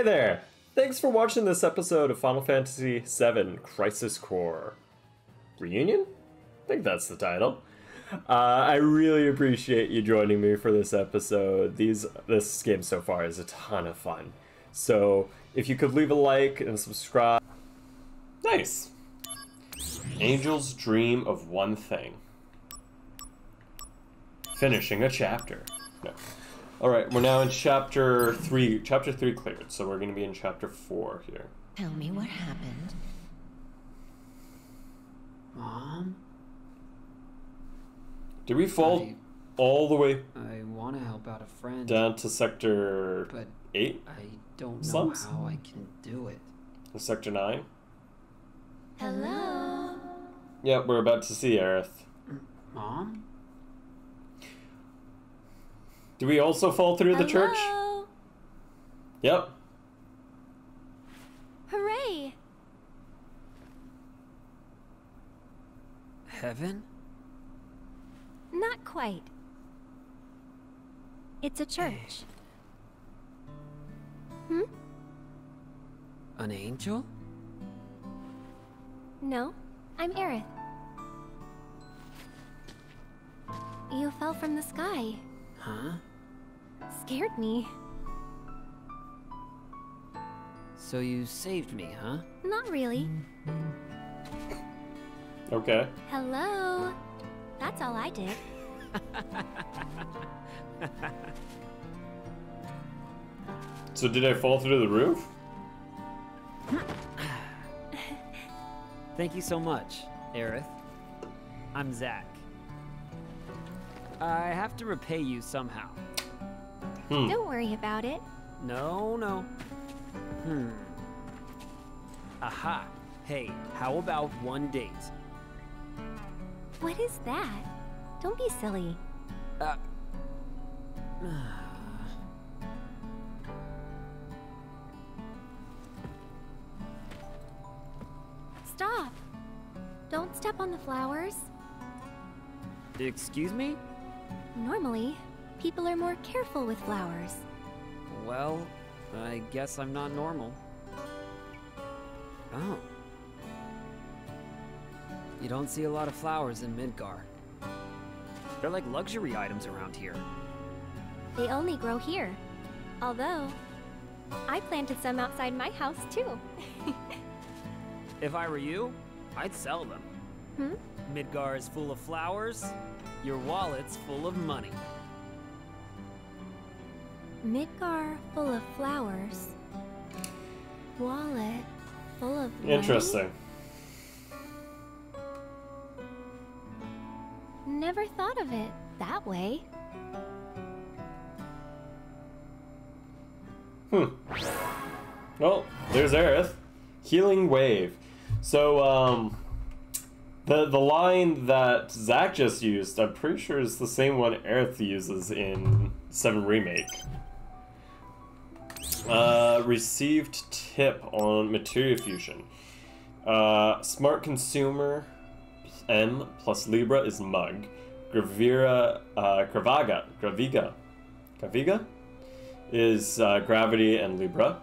Hey there! Thanks for watching this episode of Final Fantasy VII Crisis Core. Reunion? I think that's the title. Uh, I really appreciate you joining me for this episode. These this game so far is a ton of fun. So if you could leave a like and subscribe. Nice. Angels dream of one thing. Finishing a chapter. No. All right, we're now in chapter three. Chapter three cleared, so we're going to be in chapter four here. Tell me what happened. Mom? Did we fall I- all the way I want to help out a friend, down to sector but eight? I don't know Slums? how I can do it. Or sector nine? Hello? Yep, we're about to see Aerith. Mom? Do we also fall through the church? Yep. Hooray! Heaven? Not quite. It's a church. Hmm? An angel? No, I'm Aerith. You fell from the sky. Huh? Scared me. So you saved me, huh? Not really. Okay. Hello? That's all I did. So did I fall through the roof? Thank you so much, Aerith. I'm Zack. I have to repay you somehow. Hmm. Don't worry about it. No, no. Hmm. Aha. Hey, how about one date? What is that? Don't be silly. Uh. Stop. Don't step on the flowers. Excuse me? Normally, people are more careful with flowers. Well, I guess I'm not normal. Oh. You don't see a lot of flowers in Midgar. They're like luxury items around here. They only grow here. Although, I planted some outside my house too. If I were you, I'd sell them. Hmm? Midgar is full of flowers, your wallet's full of money. Midgar full of flowers. Wallet full of money? Interesting. Never thought of it that way. Hmm. Well, there's Aerith. Healing Wave. So, um, the the line that Zack just used, I'm pretty sure is the same one Aerith uses in Seven Remake. Uh, received tip on Materia Fusion. Uh, smart consumer M plus Libra is mug. Gravira, uh, Gravaga, Graviga, Graviga is uh, gravity and Libra,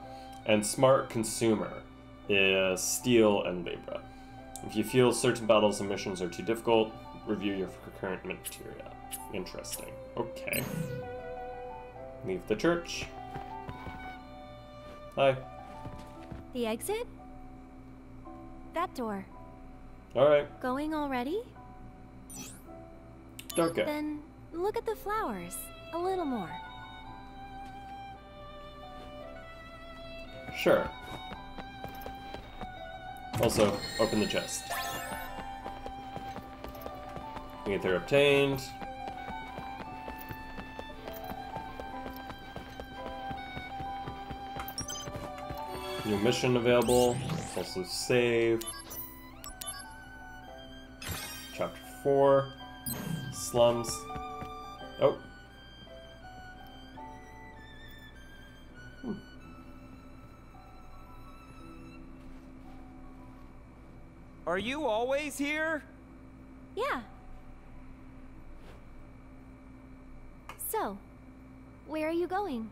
and smart consumer is steal and Libra. If you feel certain battles and missions are too difficult, review your current materia. Interesting. Okay. Leave the church. Hi. The exit? That door. Alright. Going already? Okay. Then look at the flowers. A little more. Sure. Also, open the chest. Ether obtained. New mission available. Also save. Chapter 4. Slums. Oh. Hmm. Are you always here? Yeah. So, where are you going?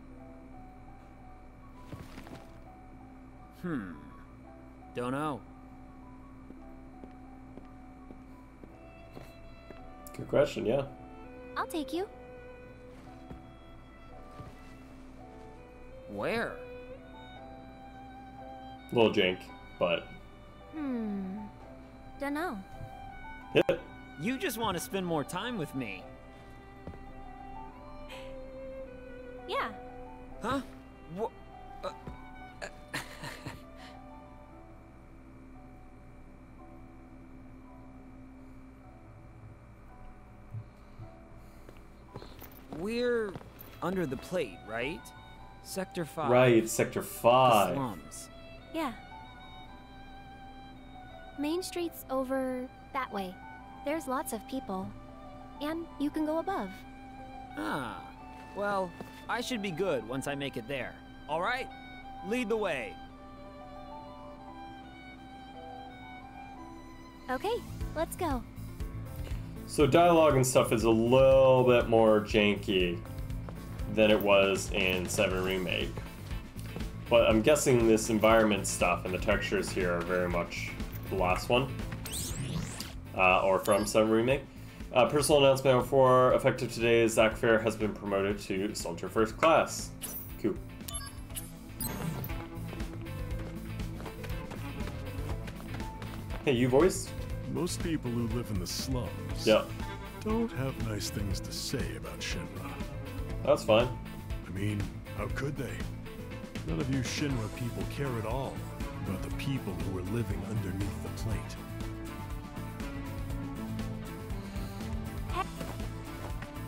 Hmm. Don't know. Good question, yeah. I'll take you. Where? Little jank, but Hmm. Dunno. hit. You just want to spend more time with me. Yeah. Huh? Under the plate, right? Sector 5. Right, Sector 5. The 5. slums. Yeah. Main Street's over that way. There's lots of people. And you can go above. Ah. Well, I should be good once I make it there. All right? Lead the way. Okay, let's go. So dialogue and stuff is a little bit more janky than it was in 7 Remake. But I'm guessing this environment stuff and the textures here are very much the last one. Uh, or from 7 Remake. Uh, personal announcement for effective today Zack Fair has been promoted to Soldier First Class. Cool. Hey, you voiced? Most people who live in the slums Yep. don't have nice things to say about Shinra. That's fine. I mean, how could they? None of you Shinra people care at all about the people who are living underneath the plate.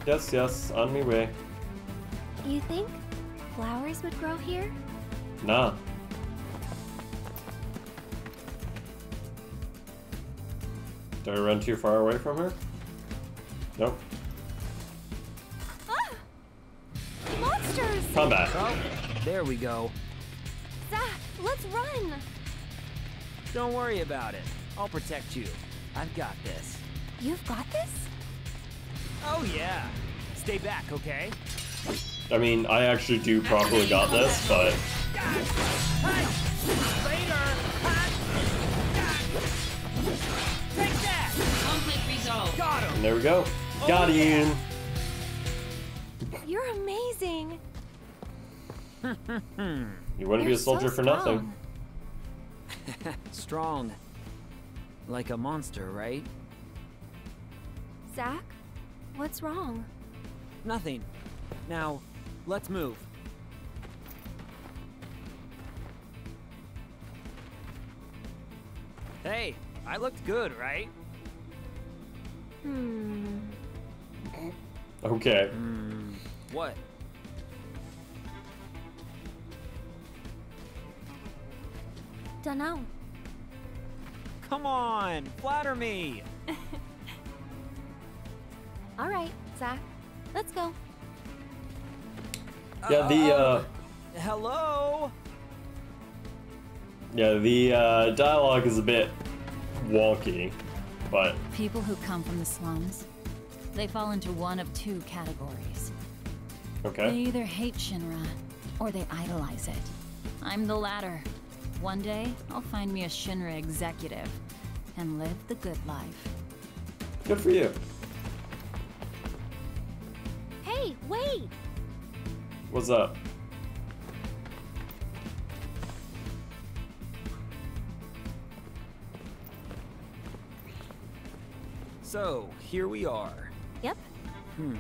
Yes, yes, on me way. You think flowers would grow here? Nah. Did I run too far away from her? Nope. Combat. Oh, there we go. Zack, let's run! Don't worry about it. I'll protect you. I've got this. You've got this? Oh, yeah. Stay back, okay? I mean, I actually do properly got this, but Take that! Conflict resolved. Got him! there we go. Got Oh, yeah. him. You're amazing. You wouldn't be You're a soldier so for nothing. strong. Strong. Like a monster, right? Zack, what's wrong? Nothing. Now, let's move. Hey, I looked good, right? Hmm. Okay. Hmm. What? Dunno. Come on, flatter me. All right, Zack. Let's go. Yeah, the uh, Hello? yeah, the uh, dialogue is a bit wonky, but People who come from the slums, they fall into one of two categories. Okay. They either hate Shinra, or they idolize it. I'm the latter. One day, I'll find me a Shinra executive, and live the good life. Good for you. Hey, wait! What's up? So, here we are. Yep. Hmm.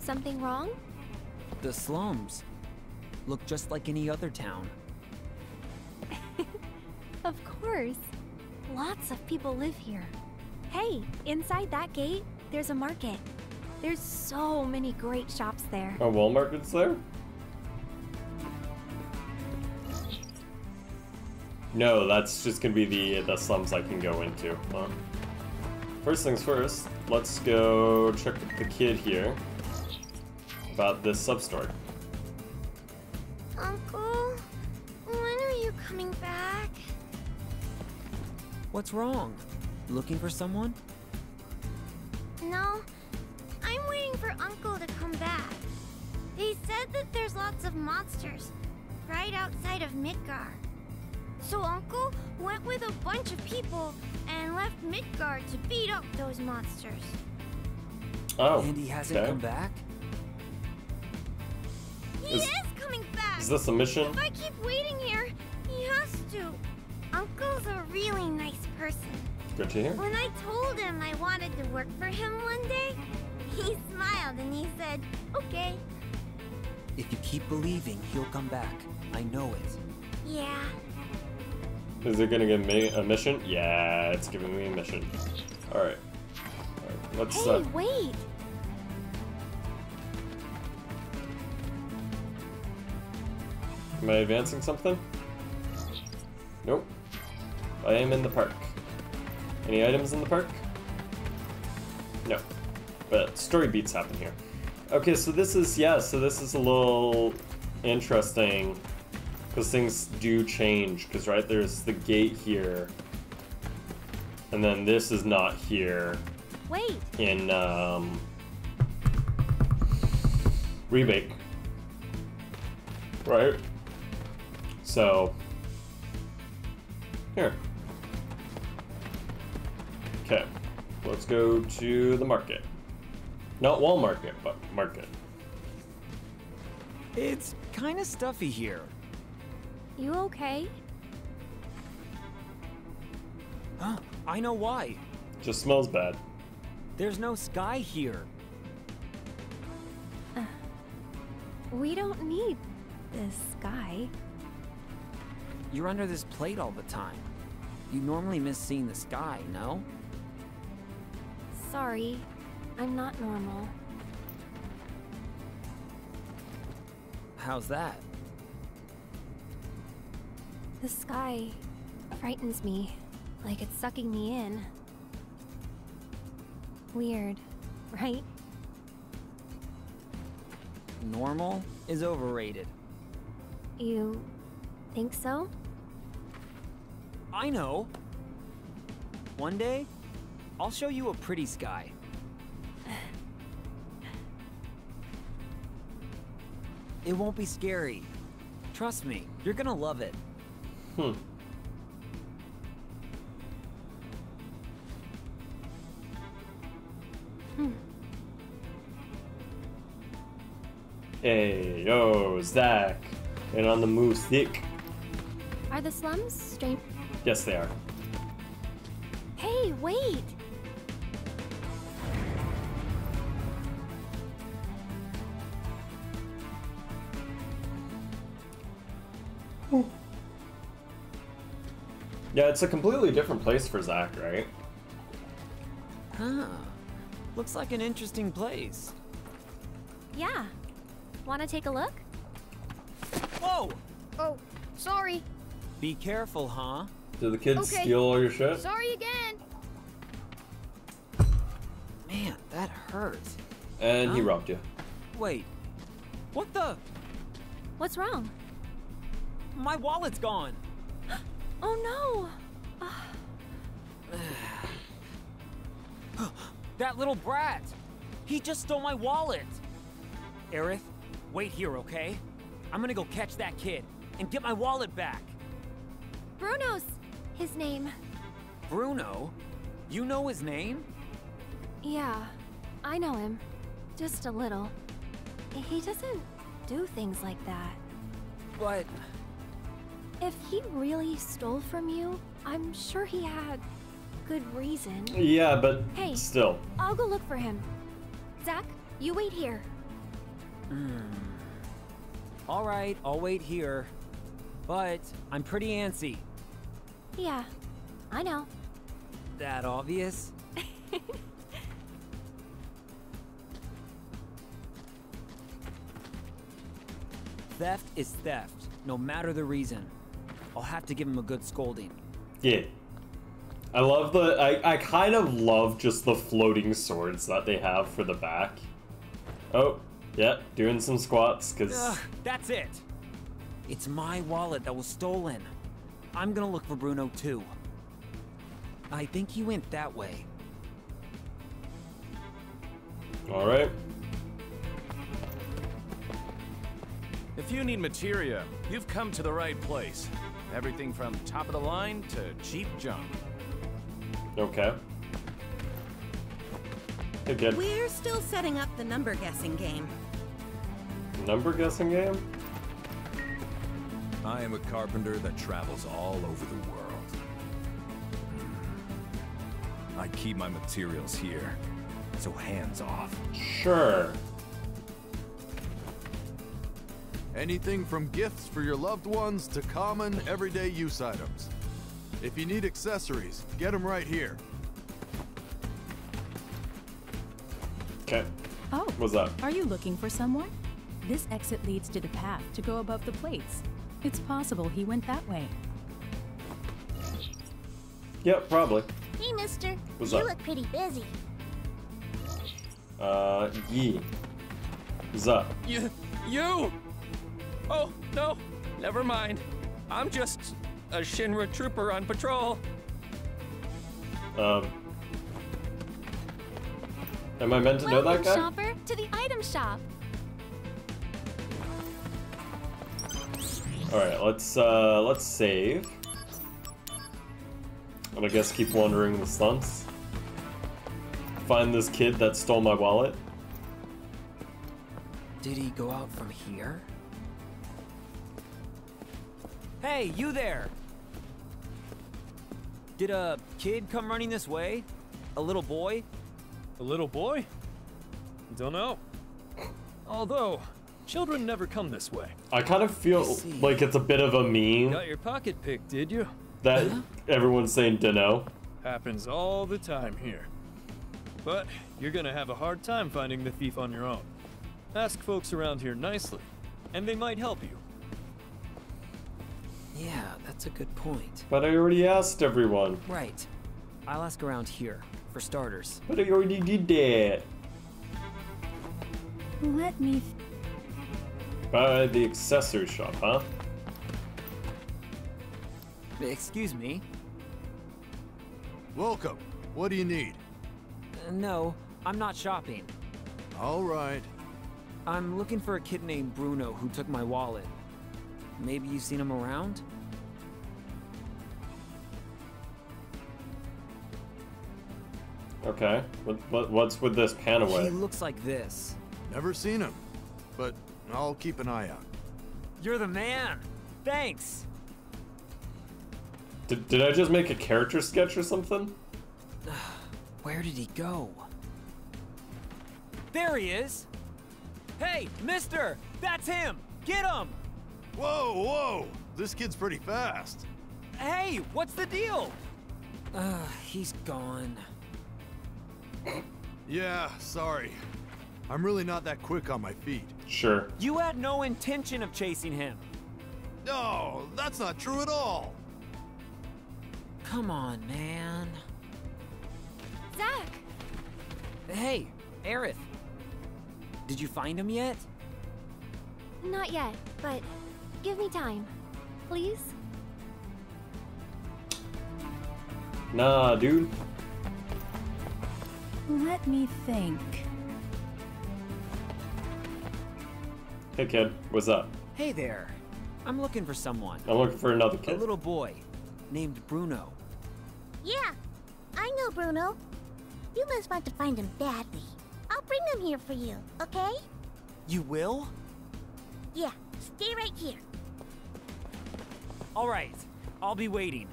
Something wrong? The slums. Look just like any other town. Course. Lots of people live here. Hey, inside that gate, there's a market. There's so many great shops there. Oh, Walmart is there? No, that's just gonna be the the slums I can go into. Huh? First things first, let's go check the kid here about this substore. Uncle, What's wrong? Looking for someone? No, I'm waiting for Uncle to come back. They said that there's lots of monsters right outside of Midgar. So Uncle went with a bunch of people and left Midgar to beat up those monsters. Oh, and he hasn't okay. come back? He Is- is, coming back. Is this a mission? If I keep waiting here, he has to. Uncle's a really nice person. Good to hear. When I told him I wanted to work for him one day, he smiled and he said, okay. If you keep believing, he'll come back. I know it. Yeah. Is it gonna give me a mission? Yeah, it's giving me a mission. Alright. Alright, let's Hey, uh, wait! Am I advancing something? Nope. I am in the park. Any items in the park? No. But story beats happen here. Okay, so this is, yeah, so this is a little interesting because things do change. Because, right, there's the gate here, and then this is not here Wait! in um, Remake. Right? So, here. Okay, let's go to the market. Not wall market, but market. It's kind of stuffy here. You okay? Huh? I know why. Just smells bad. There's no sky here. Uh, we don't need this sky. You're under this plate all the time. You normally miss seeing the sky, no? Sorry, I'm not normal. How's that? The sky frightens me, like it's sucking me in. Weird, right? Normal is overrated. You think so? I know. One day, I'll show you a pretty sky. It won't be scary. Trust me, you're gonna love it. Hmm. Hey, yo, Zack. And on the move thick. Are the slums strange? Yes, they are. Hey, wait! Yeah, it's a completely different place for Zack, right? Huh. Looks like an interesting place. Yeah. Wanna take a look? Whoa! Oh, sorry. Be careful, huh? Did the kids Okay. steal all your shit? Sorry again. Man, that hurt. And he robbed you. Wait. What the? What's wrong? My wallet's gone. Oh no! That little brat! He just stole my wallet! Aerith, wait here, okay? I'm gonna go catch that kid and get my wallet back. Bruno's his name. Bruno? You know his name? Yeah, I know him. Just a little. He doesn't do things like that. But If he really stole from you, I'm sure he had good reason. Yeah, but Hey. still. I'll go look for him. Zack, you wait here. Hmm. all right, I'll wait here. But I'm pretty antsy. Yeah, I know. That obvious? theft is theft, no matter the reason. I'll have to give him a good scolding. Yeah. I love the. I, I kind of love just the floating swords that they have for the back. Oh, yeah, doing some squats, because. Ugh, that's it. It's my wallet that was stolen. I'm gonna look for Bruno too. I think he went that way. Alright. If you need materia, you've come to the right place. Everything from top of the line to cheap junk. Okay. Hey, kid. We're still setting up the number guessing game. Number guessing game? I am a carpenter that travels all over the world. I keep my materials here, so hands off. Sure. Anything from gifts for your loved ones to common, everyday use items. If you need accessories, get them right here. Okay. Oh, What's up? are you looking for someone? This exit leads to the path to go above the plates. It's possible he went that way. Yep, probably. Hey, mister. What's you up? look pretty busy. Uh, Yi. What's up? You, you! Oh, no, never mind. I'm just a Shinra trooper on patrol. Um. Am I meant to know that Welcome, guy? shopper, to the item shop. Alright, let's uh let's save. And I guess keep wandering the slums. Find this kid that stole my wallet. Did he go out from here? Hey, you there! Did a kid come running this way? A little boy? A little boy? Don't know. Although, children never come this way. I kind of feel like it's a bit of a meme Got your pocket picked, did you? that everyone's saying dunno. Happens all the time here. But you're gonna have a hard time finding the thief on your own. Ask folks around here nicely, and they might help you. Yeah, that's a good point. But I already asked everyone. Right. I'll ask around here, for starters. But I already did that. Let me. By the accessory shop, huh? Excuse me? Welcome. What do you need? Uh, no, I'm not shopping. All right. I'm looking for a kid named Bruno who took my wallet. Maybe you've seen him around? Okay. What, what what's with this pan He looks like this. Never seen him, but I'll keep an eye out. You're the man! Thanks! Did, did I just make a character sketch or something? Where did he go? There he is! Hey, mister! That's him! Get him! Whoa, whoa! This kid's pretty fast. Hey, what's the deal? Uh, he's gone. Yeah, sorry. I'm really not that quick on my feet. Sure. You had no intention of chasing him. No, that's not true at all. Come on, man. Zack! Hey, Aerith. Did you find him yet? Not yet, but give me time. Please? Nah, dude. Let me think. Hey kid, what's up? Hey there. I'm looking for someone. I'm looking for another kid. A little boy named Bruno. Yeah, I know Bruno. You must want to find him badly. I'll bring him here for you, okay? You will? Yeah, stay right here. All right. I'll be waiting.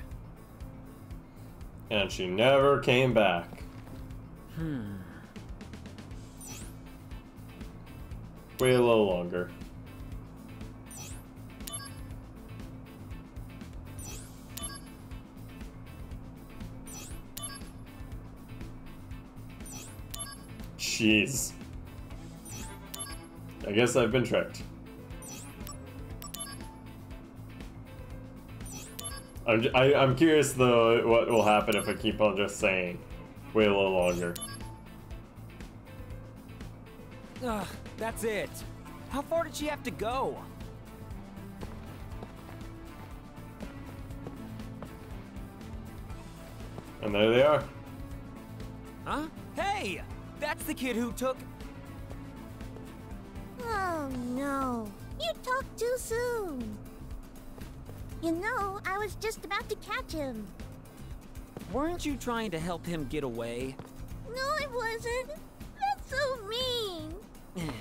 And she never came back. Hmm. Wait a little longer. Jeez. I guess I've been tricked. I'm, j- I, am curious though what will happen if I keep on just saying, wait a little longer. Ugh, that's it. How far did she have to go? And there they are. Huh? Hey! That's the kid who took. Oh no. You talked too soon. You know, I was just about to catch him. Weren't you trying to help him get away? No, I wasn't. That's so mean.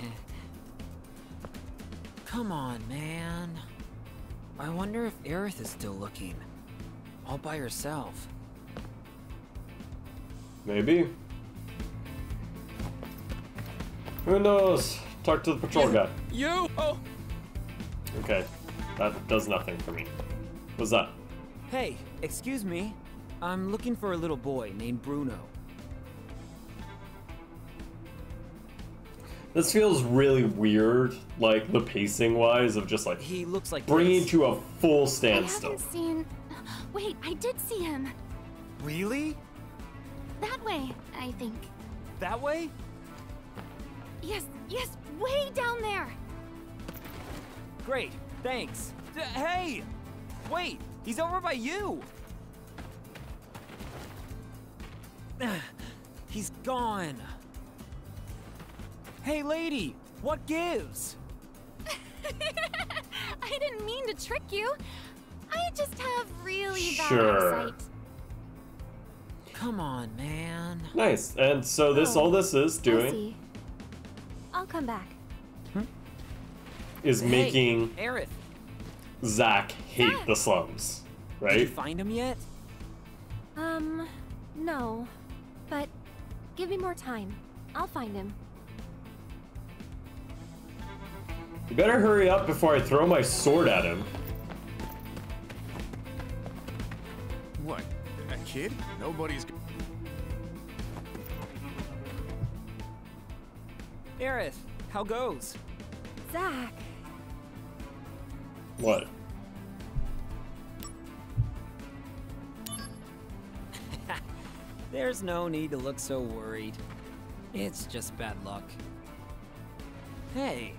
Come on, man. I wonder if Aerith is still looking. All by herself. Maybe. Who knows? Talk to the patrol guy. You? Oh, Okay, that does nothing for me. What's that? Hey, excuse me. I'm looking for a little boy named Bruno. This feels really weird, like the pacing wise of just like He looks like bringing this. to a full I standstill. haven't seen. Wait, I did see him. Really? That way, I think. That way? Yes, yes, way down there. Great, thanks. D- hey! Wait, he's over by you! he's gone. Hey, lady, what gives? I didn't mean to trick you. I just have really bad Sure. eyesight. Come on, man. Nice. And so this Oh, all this is I doing see. I'll come back. is Hey, making Aerith, Zack hate the slums, did you right? find him yet? Um, no. But give me more time. I'll find him. You better hurry up before I throw my sword at him. What? A kid? Nobody's. g- Aerith, how goes? Zack, What? There's no need to look so worried. It's just bad luck. Hey,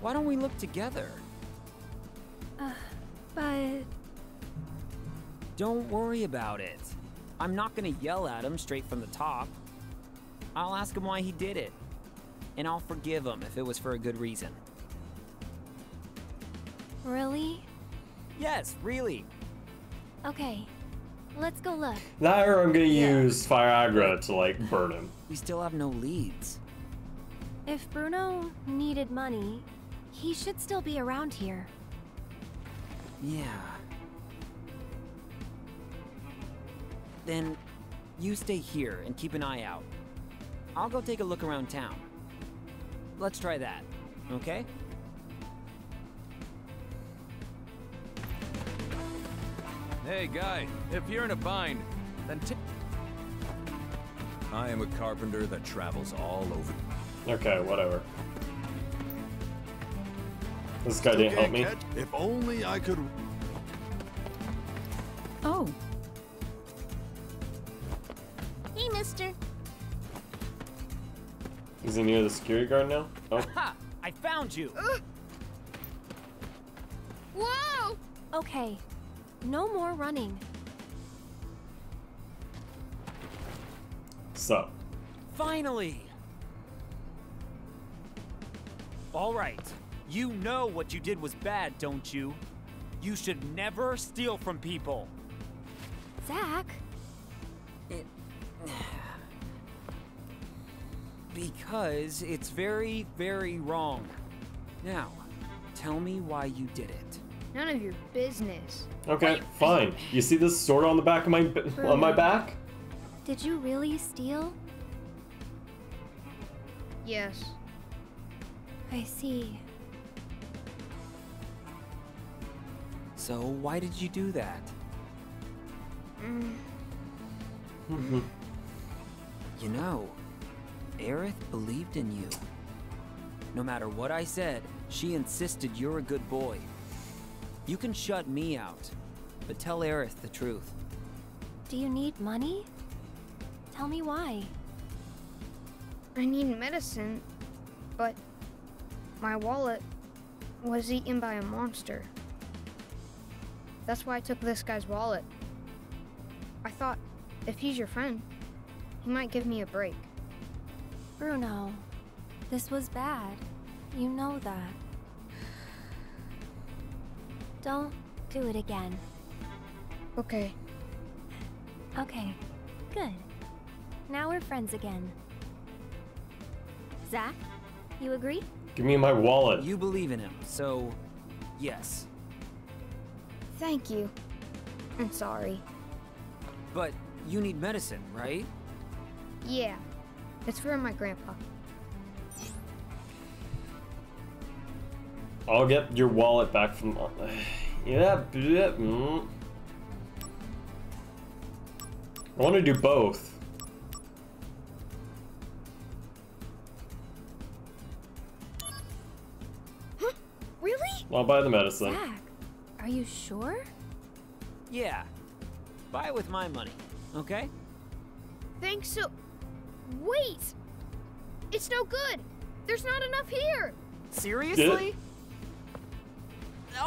why don't we look together? Uh, but Don't worry about it. I'm not gonna yell at him straight from the top. I'll ask him why he did it. And I'll forgive him if it was for a good reason. Really? Yes, really. Okay, let's go look. That or I'm gonna Yeah. use Firaga to like burn him. We still have no leads. If Bruno needed money, he should still be around here. Yeah. Then you stay here and keep an eye out. I'll go take a look around town. Let's try that, okay? Hey, guy, if you're in a bind, then t- I am a carpenter that travels all over. Okay, whatever. This guy didn't help me. If only I could. Oh, Hey, mister. Is he near the security guard now? Oh, Ha! I found you! Whoa! Okay, no more running. so. Finally! All right. You know what you did was bad, don't you? You should never steal from people. Zack, Because it's very, very wrong. Now, tell me why you did it. None of your business. Okay, fine. You see this sword on the back of my on my back? did you really steal? Yes. I see. So, why did you do that? Mm. You know, Aerith believed in you. No matter what I said, she insisted you're a good boy. You can shut me out, but tell Aerith the truth. Do you need money? Tell me why. I need medicine, but my wallet was eaten by a monster. That's why I took this guy's wallet. I thought, if he's your friend, he might give me a break. Bruno, this was bad. You know that. Don't do it again. Okay. Okay, good. Now we're friends again. Zack, you agree? Give me my wallet. You believe in him, so yes. Thank you. I'm sorry. But you need medicine, right? Yeah. It's for my grandpa. I'll get your wallet back from. Yeah, yeah. Mm. I want to do both. Huh? Really? I'll buy the medicine. Zack, are you sure? Yeah. Buy it with my money, okay? Thanks so. Wait! It's no good! There's not enough here! Seriously?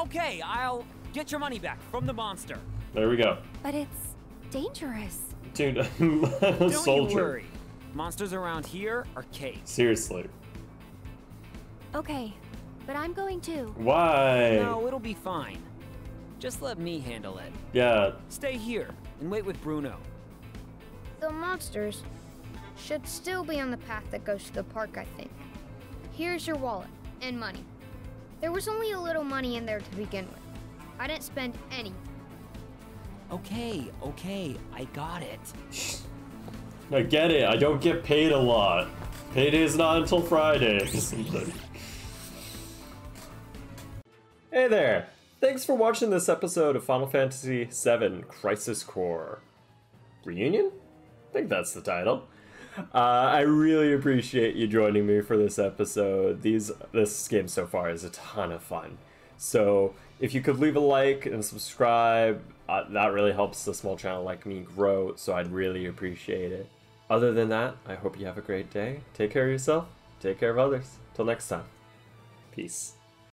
Okay, I'll get your money back from the monster. There we go. But it's dangerous. Dude, I'm a Don't soldier. you worry. Monsters around here are cakes. Seriously. Okay, but I'm going too. Why? No, it'll be fine. Just let me handle it. Yeah. Stay here and wait with Bruno. The monsters should still be on the path that goes to the park, I think. Here's your wallet and money. There was only a little money in there to begin with. I didn't spend any. Okay, okay, I got it. I get it. I don't get paid a lot. Payday's not until Friday. hey there. Thanks for watching this episode of Final Fantasy VII Crisis Core. Reunion? I think that's the title. Uh, I really appreciate you joining me for this episode. These this game so far is a ton of fun. So if you could leave a like and subscribe, uh, that really helps a small channel like me grow. So I'd really appreciate it. Other than that, I hope you have a great day. Take care of yourself. Take care of others. Till next time. Peace.